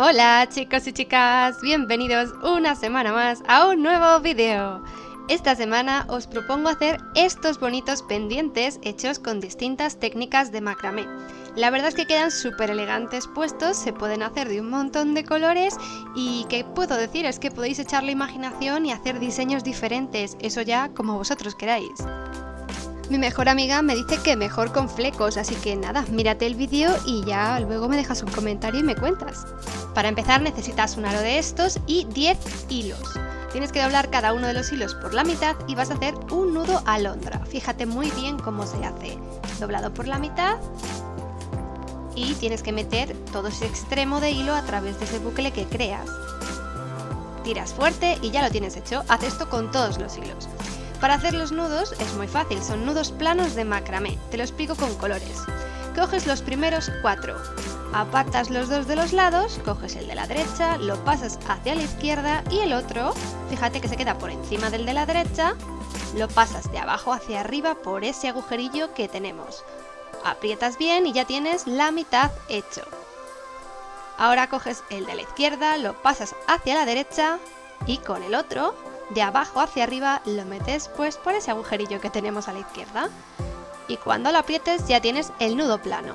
Hola chicos y chicas, bienvenidos una semana más a un nuevo vídeo. Esta semana os propongo hacer estos bonitos pendientes hechos con distintas técnicas de macramé. La verdad es que quedan súper elegantes puestos, se pueden hacer de un montón de colores y que puedo decir es que podéis echar la imaginación y hacer diseños diferentes, eso ya como vosotros queráis. Mi mejor amiga me dice que mejor con flecos, así que nada, mírate el vídeo y ya luego me dejas un comentario y me cuentas. Para empezar necesitas un aro de estos y 10 hilos. Tienes que doblar cada uno de los hilos por la mitad y vas a hacer un nudo alondra. Fíjate muy bien cómo se hace. Doblado por la mitad y tienes que meter todo ese extremo de hilo a través de ese bucle que creas. Tiras fuerte y ya lo tienes hecho. Haz esto con todos los hilos. Para hacer los nudos es muy fácil, son nudos planos de macramé, te lo explico con colores. Coges los primeros cuatro, apartas los dos de los lados, coges el de la derecha, lo pasas hacia la izquierda y el otro, fíjate que se queda por encima del de la derecha, lo pasas de abajo hacia arriba por ese agujerillo que tenemos. Aprietas bien y ya tienes la mitad hecho. Ahora coges el de la izquierda, lo pasas hacia la derecha y con el otro de abajo hacia arriba lo metes pues por ese agujerillo que tenemos a la izquierda y cuando lo aprietes ya tienes el nudo plano.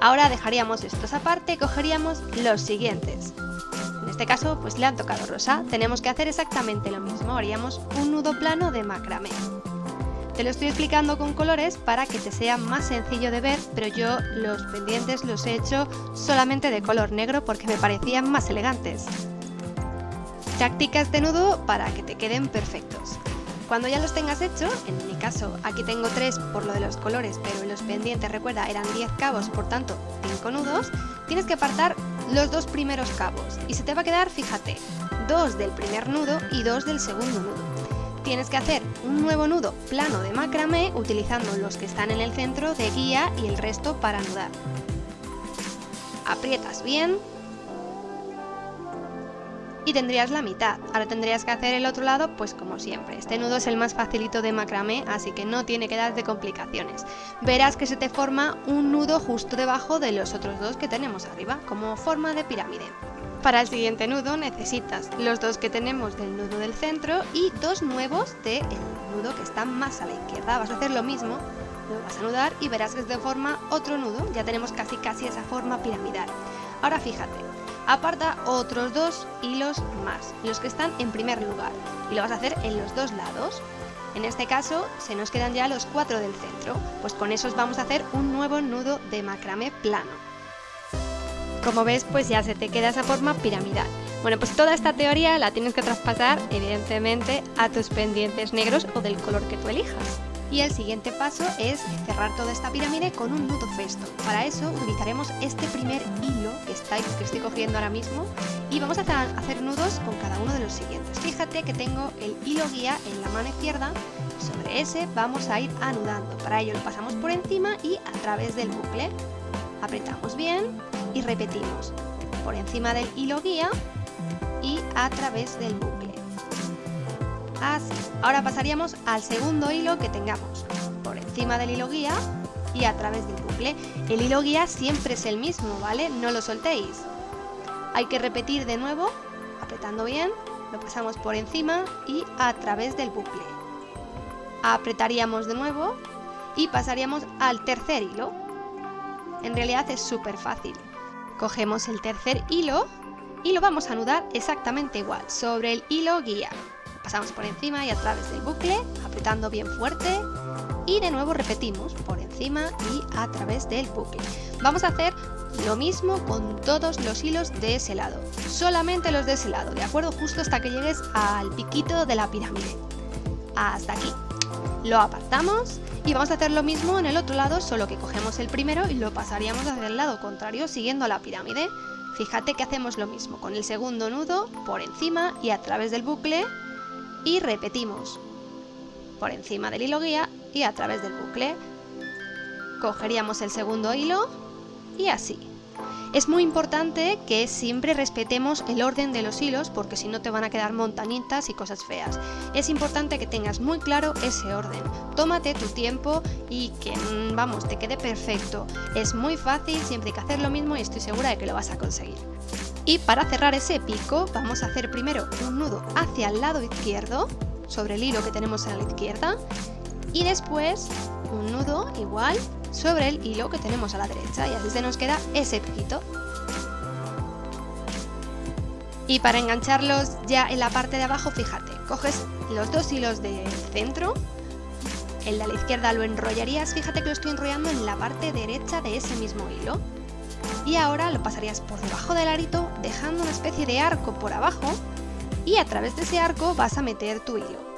Ahora dejaríamos estos aparte y cogeríamos los siguientes. En este caso pues le han tocado rosa, tenemos que hacer exactamente lo mismo, haríamos un nudo plano de macramé. Te lo estoy explicando con colores para que te sea más sencillo de ver, pero yo los pendientes los he hecho solamente de color negro porque me parecían más elegantes. Tácticas de nudo para que te queden perfectos. Cuando ya los tengas hecho, en mi caso aquí tengo 3 por lo de los colores, pero en los pendientes recuerda eran 10 cabos, por tanto 5 nudos, tienes que apartar los dos primeros cabos y se te va a quedar, fíjate, dos del primer nudo y dos del segundo nudo. Tienes que hacer un nuevo nudo plano de macramé utilizando los que están en el centro de guía y el resto para anudar. Aprietas bien, y tendrías la mitad. Ahora tendrías que hacer el otro lado pues como siempre. Este nudo es el más facilito de macramé, así que no tiene que darte complicaciones. Verás que se te forma un nudo justo debajo de los otros dos que tenemos arriba, como forma de pirámide. Para el siguiente nudo necesitas los dos que tenemos del nudo del centro y dos nuevos del nudo que está más a la izquierda. Vas a hacer lo mismo, lo vas a anudar y verás que se te forma otro nudo. Ya tenemos casi casi esa forma piramidal. Ahora fíjate, aparta otros dos hilos más, los que están en primer lugar, y lo vas a hacer en los dos lados. En este caso se nos quedan ya los cuatro del centro, pues con esos vamos a hacer un nuevo nudo de macramé plano. Como ves, pues ya se te queda esa forma piramidal. Bueno, pues toda esta teoría la tienes que traspasar, evidentemente, a tus pendientes negros o del color que tú elijas. Y el siguiente paso es cerrar toda esta pirámide con un nudo festo. Para eso utilizaremos este primer hilo que, está, que estoy cogiendo ahora mismo y vamos a hacer nudos con cada uno de los siguientes. Fíjate que tengo el hilo guía en la mano izquierda sobre ese vamos a ir anudando. Para ello lo pasamos por encima y a través del bucle. Apretamos bien y repetimos por encima del hilo guía y a través del bucle. Ahora pasaríamos al segundo hilo que tengamos por encima del hilo guía y a través del bucle. El hilo guía siempre es el mismo, ¿vale? No lo soltéis. Hay que repetir de nuevo, apretando bien, lo pasamos por encima y a través del bucle. Apretaríamos de nuevo y pasaríamos al tercer hilo. En realidad es súper fácil. Cogemos el tercer hilo y lo vamos a anudar exactamente igual, sobre el hilo guía. Pasamos por encima y a través del bucle, apretando bien fuerte y de nuevo repetimos por encima y a través del bucle. Vamos a hacer lo mismo con todos los hilos de ese lado, solamente los de ese lado, ¿de acuerdo? Justo hasta que llegues al piquito de la pirámide. Hasta aquí. Lo apartamos y vamos a hacer lo mismo en el otro lado, solo que cogemos el primero y lo pasaríamos hacia el lado contrario siguiendo la pirámide. Fíjate que hacemos lo mismo con el segundo nudo por encima y a través del bucle y repetimos por encima del hilo guía y a través del bucle. Cogeríamos el segundo hilo y así. Es muy importante que siempre respetemos el orden de los hilos porque si no te van a quedar montañitas y cosas feas. Es importante que tengas muy claro ese orden. Tómate tu tiempo y que, mm, vamos, te quede perfecto. Es muy fácil, siempre hay que hacer lo mismo y estoy segura de que lo vas a conseguir. Y para cerrar ese pico vamos a hacer primero un nudo hacia el lado izquierdo, sobre el hilo que tenemos a la izquierda, y después un nudo igual sobre el hilo que tenemos a la derecha y así se nos queda ese piquito. Y para engancharlos ya en la parte de abajo, fíjate, coges los dos hilos del centro, el de la izquierda lo enrollarías, fíjate que lo estoy enrollando en la parte derecha de ese mismo hilo. Y ahora lo pasarías por debajo del arito, dejando una especie de arco por abajo, y a través de ese arco vas a meter tu hilo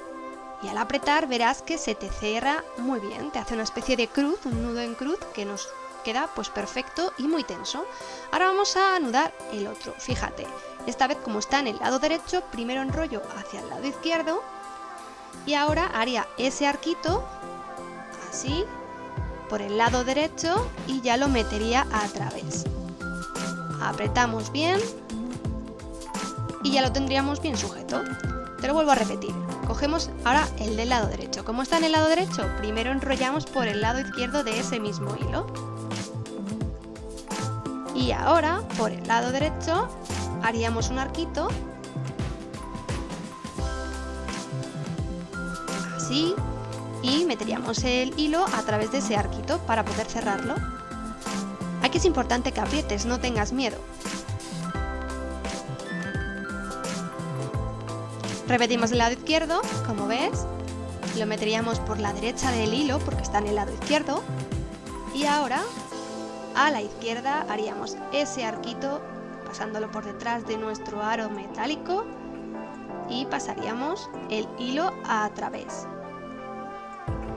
y al apretar verás que se te cierra muy bien, te hace una especie de cruz, un nudo en cruz que nos queda pues perfecto y muy tenso. Ahora vamos a anudar el otro, fíjate, esta vez como está en el lado derecho, primero enrollo hacia el lado izquierdo y ahora haría ese arquito así por el lado derecho y ya lo metería a través. Apretamos bien y ya lo tendríamos bien sujeto. Te lo vuelvo a repetir. Cogemos ahora el del lado derecho. ¿Cómo está en el lado derecho? Primero enrollamos por el lado izquierdo de ese mismo hilo. Y ahora, por el lado derecho, haríamos un arquito. Así. Y meteríamos el hilo a través de ese arquito para poder cerrarlo. Aquí es importante que aprietes, no tengas miedo. Repetimos el lado izquierdo, como ves, lo meteríamos por la derecha del hilo porque está en el lado izquierdo. Y ahora a la izquierda haríamos ese arquito pasándolo por detrás de nuestro aro metálico. Y pasaríamos el hilo a través.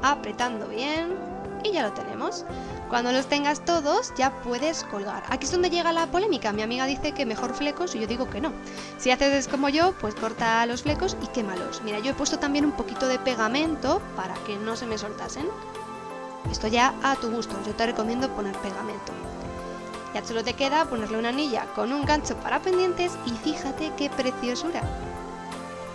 Apretando bien y ya lo tenemos. Cuando los tengas todos ya puedes colgar. Aquí es donde llega la polémica. Mi amiga dice que mejor flecos y yo digo que no. Si haces como yo, pues corta los flecos y quémalos. Mira, yo he puesto también un poquito de pegamento para que no se me soltasen. Esto ya a tu gusto, yo te recomiendo poner pegamento. Ya solo te queda ponerle una anilla con un gancho para pendientes y fíjate qué preciosura.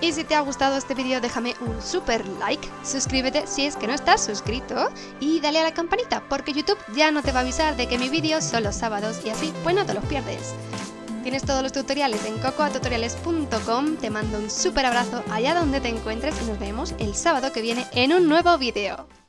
Y si te ha gustado este vídeo déjame un super like, suscríbete si es que no estás suscrito y dale a la campanita porque YouTube ya no te va a avisar de que mi vídeo son los sábados y así pues no te los pierdes. Tienes todos los tutoriales en cocoatutoriales.com, te mando un super abrazo allá donde te encuentres y nos vemos el sábado que viene en un nuevo vídeo.